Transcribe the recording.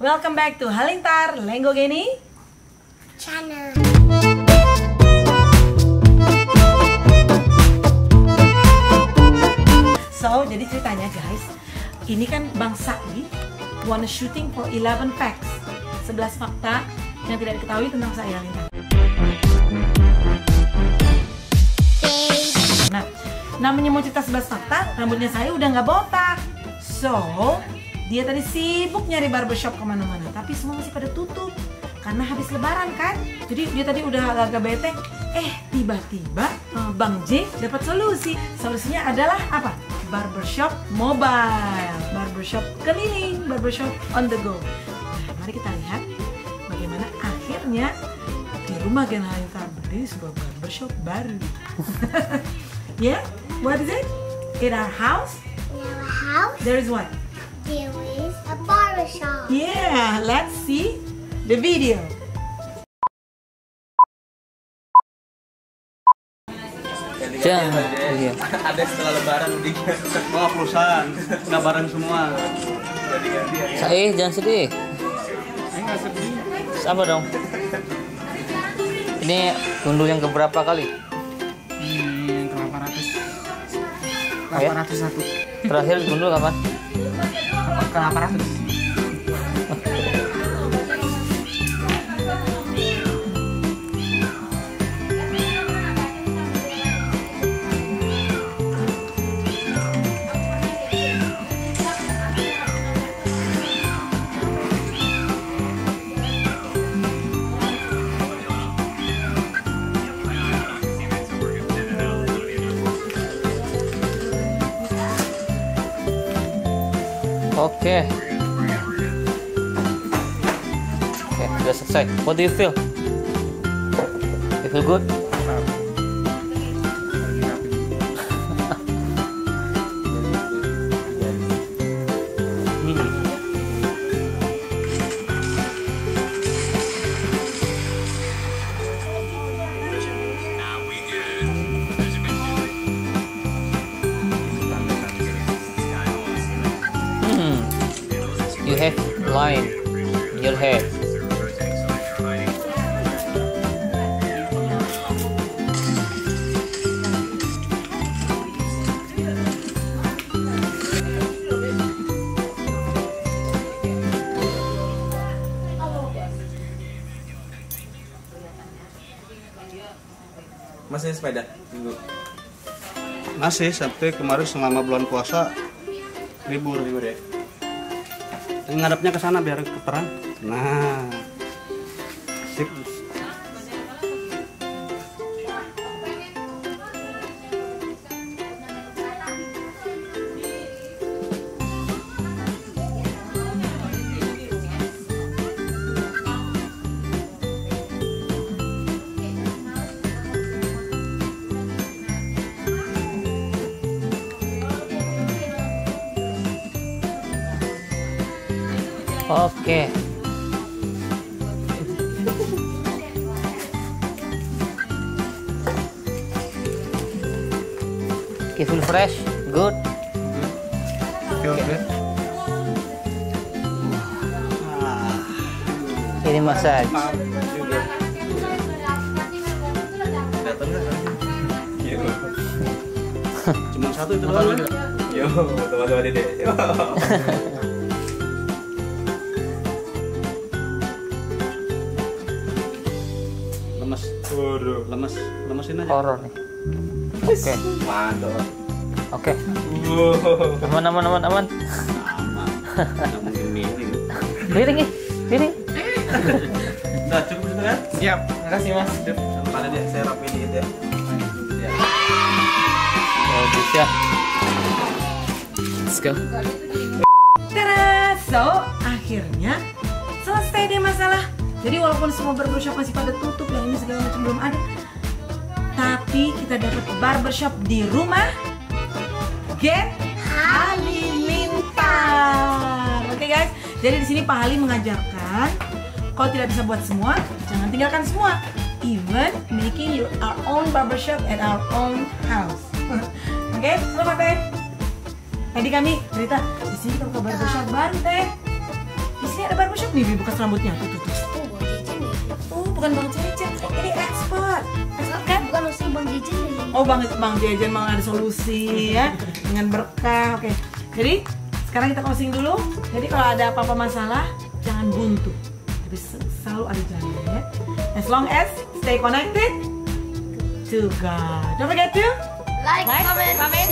Welcome back to Halintar Lenggo Geni. Channel. So, jadi ceritanya guys, ini kan Bang Sa'i wanna shooting for 11 facts. 11 fakta yang tidak diketahui tentang saya Halintar. Nah, namanya mau cerita 11 fakta, rambutnya saya udah nggak botak. So, dia tadi sibuk nyari barbershop ke mana-mana, tapi semua masih pada tutup karena habis lebaran kan. Jadi dia tadi udah agak bete. Eh, tiba-tiba eh, Bang J dapat solusi. Solusinya adalah apa? Barbershop mobile, barbershop keliling, barbershop on the go. Nah, mari kita lihat bagaimana akhirnya di rumah Gen Halintar berdiri sebuah barbershop baru. yeah, what is it? In our house, In our house, there is what? There is a barber shop. Yeah, let's see the video. Jangan. Iya. ada setelah lebaran di oh perusahaan nggak bareng semua Saya jangan sedih. saya nggak sedih Sabar dong. Ini gundul yang keberapa kali? hmm, ke 800 Oh ya? 801 Terakhir gundul kapan? Ke 800 Oke. Oke, sudah selesai. What do you feel? You feel good? Have line in your head. masih sepeda minggu. Masih sampai kemarin selama bulan puasa libur. Libur ya ngadapnya ke sana biar ke perang nah Oke. Okay, feel fresh, good. feel good Ini massage. Yo. cuma satu itu doang yo teman-teman dede waduh lemes lemesin aja Horor nih. Oke, mantap oke. wow Aman, aman, aman, aman. mungkin miring nih, piring. udah cukup itu kan Siap, makasih mas. Mana dia saya rapiin dikit ya. Ya. Bisa. Let's go. Tada! So, akhirnya selesai deh masalah. Jadi walaupun semua barbershop masih pada tutup, yang ini segala macam belum ada, tapi kita dapat barbershop di rumah Gen Halilintar. Oke guys, jadi di sini Pak Hali mengajarkan kalau tidak bisa buat semua, jangan tinggalkan semua. Even making your our own barbershop at our own house. Oke, selamat teh. Tadi kami cerita di sini kita buka barbershop baru teh. Di sini ada barbershop nih, bekas rambutnya. Tuh. Bukan Bang Jejen. Ini expert. Expert kan? Bukan maksudnya Bang nih. Oh bang bang Jejen mau ada solusi ya dengan berkah. Oke. Jadi sekarang kita closing dulu. Jadi kalau ada apa-apa masalah jangan buntu. Tapi se- selalu ada jalan ya. As long as stay connected to God. Don't forget to Like, like, comment, comment,